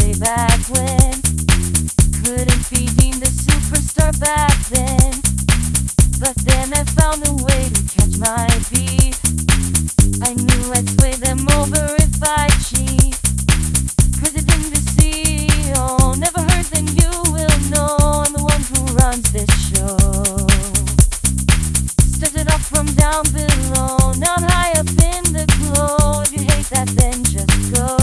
way back when. Couldn't be deemed a superstar back then. But then I found a way to catch my beat. I knew I'd sway them over if I cheat. President CEO, never heard, then you will know. I'm the one who runs this show. Started off from down below, now I'm high up in the glow. If you hate that, then just go.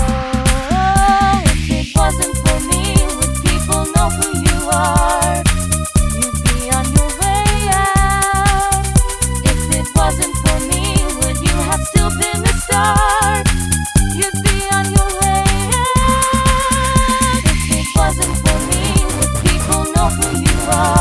nothing wrong.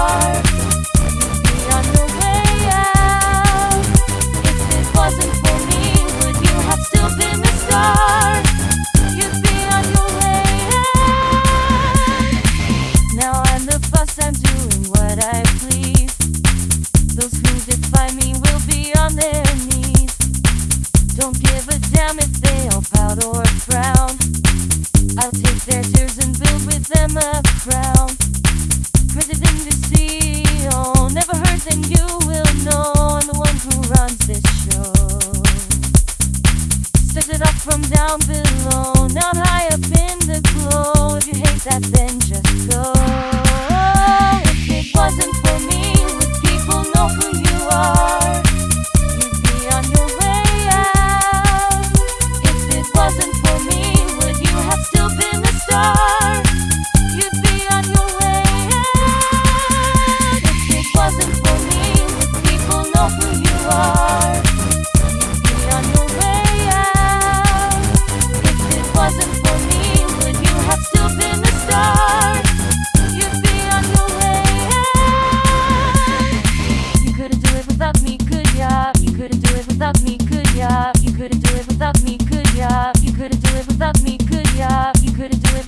down below, not high up in the glow. If you hate that, then just go.